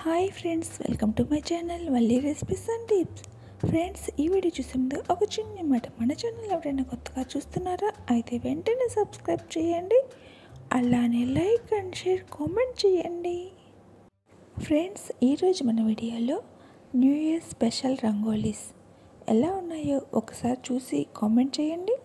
Hi friends welcome to my channel మళ్ళీ recipes and tips friends ఈ video చూసే ముందు ఒక చిన్న మాట. మన ఛానల్ ఎవరైనా కొత్తగా చూస్తున్నారా? అయితే వెంటనే సబ్స్క్రైబ్ చేయండి. అలానే లైక్ అండ్ షేర్ కామెంట్ చేయండి. ఫ్రెండ్స్ ఈరోజు మన వీడియోలో న్యూ ఇయర్ స్పెషల్ రంగోలీస్ ఎలా ఉన్నాయో ఒకసారి చూసి కామెంట్ చేయండి.